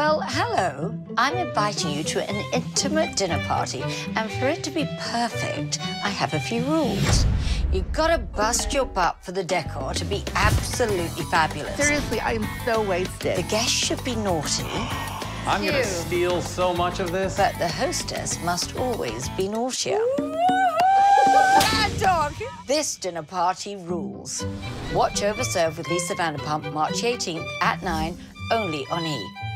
Well, hello. I'm inviting you to an intimate dinner party, and for it to be perfect, I have a few rules. You've got to bust your butt for the decor to be absolutely fabulous. Seriously, I am so wasted. The guests should be naughty, I'm gonna steal so much of this. but the hostess must always be naughtier. Mad dog. This dinner party rules. Watch Overserved with Lisa Vanderpump, March 18th at 9, only on E!